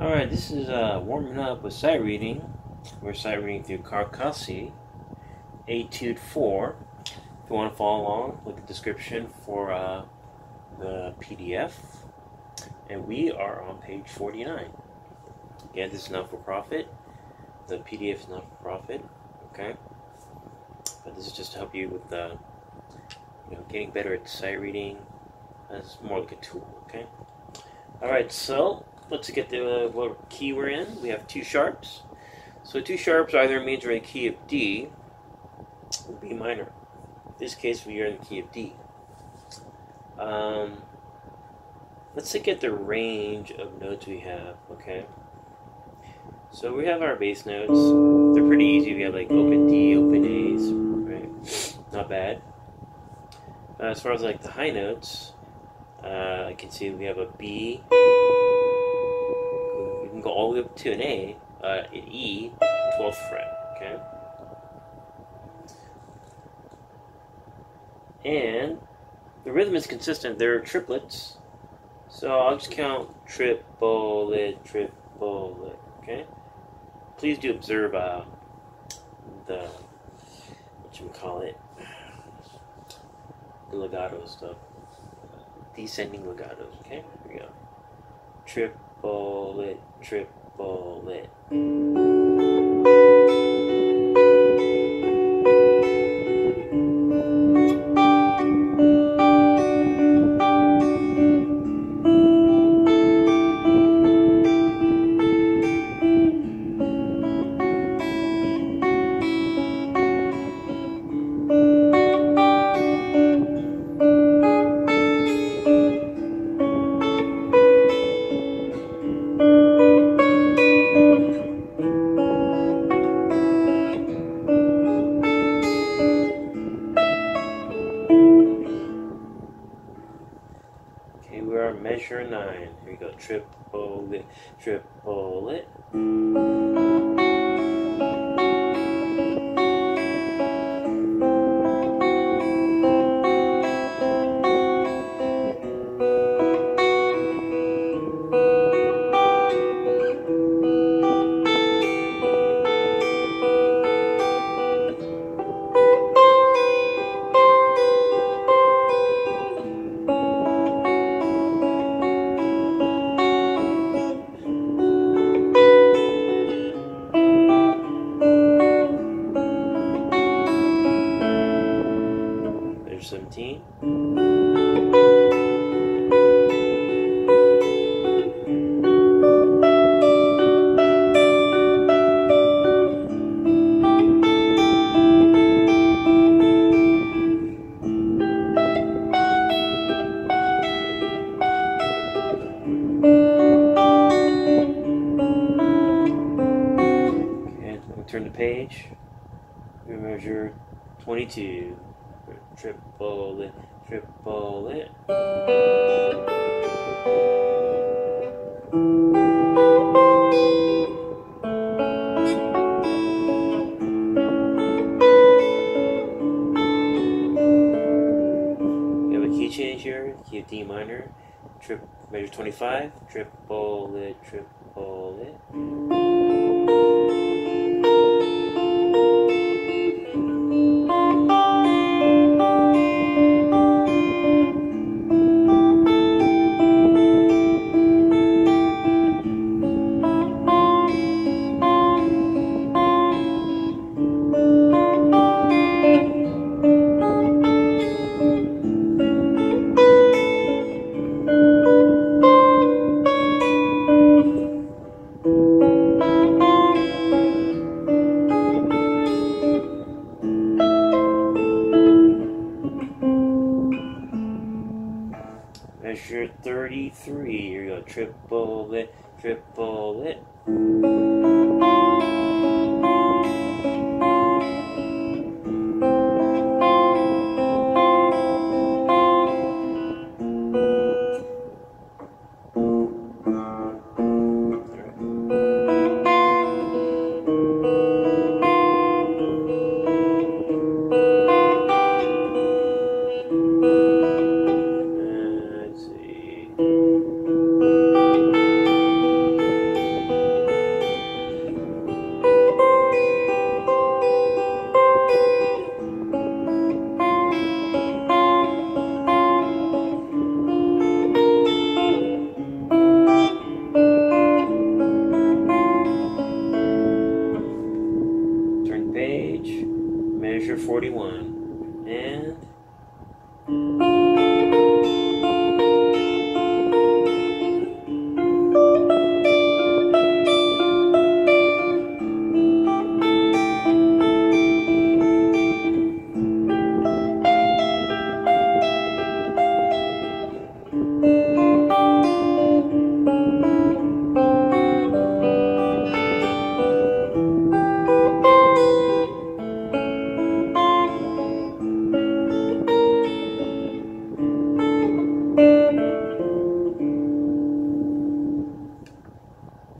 Alright, this is uh, warming up with sight reading. We're sight reading through Carcassi, Etude 4. If you want to follow along, look at the description for uh, the PDF. And we are on page 49. Again, this is not for profit. The PDF is not for profit, okay? But this is just to help you with uh, you know, getting better at sight reading. It's more like a tool, okay? Alright, so let's get the uh, what key we're in. We have two sharps. So two sharps either means we're in the key of D or B minor. In this case, we are in the key of D. Um, let's look at the range of notes we have, okay? So we have our bass notes. They're pretty easy. We have like open D, open A's, right? Not bad. Uh, as far as like the high notes, uh, I can see we have a B, can go all the way up to an A, uh, an E, 12th fret, okay? And the rhythm is consistent. There are triplets, so I'll just count triplet, triplet, okay? Please do observe uh, the, what you call it, the legato stuff, descending legatos, okay? Here we go. Trip, triplet, it, Okay, we measure nine. Here we go. Triple it, triple it. Measure 17. Okay, we'll turn the page. We measure 22. Triple it, triple it. We have a key change here, key of D minor. Trip measure 25, triple it, triple it. 33. Here we go. Triple it, triple it. 41